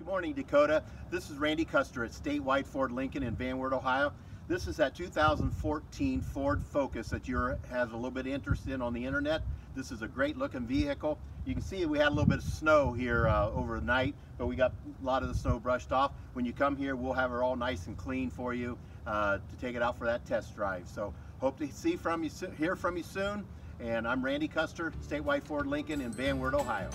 Good morning, Dakota. This is Randy Custer at Statewide Ford Lincoln in Van Wert, Ohio. This is that 2014 Ford Focus that you have a little bit of interest in on the internet. This is a great looking vehicle. You can see we had a little bit of snow here uh, overnight, but we got a lot of the snow brushed off. When you come here, we'll have it all nice and clean for you uh, to take it out for that test drive. So hope to see from you, hear from you soon. And I'm Randy Custer, Statewide Ford Lincoln in Van Wert, Ohio.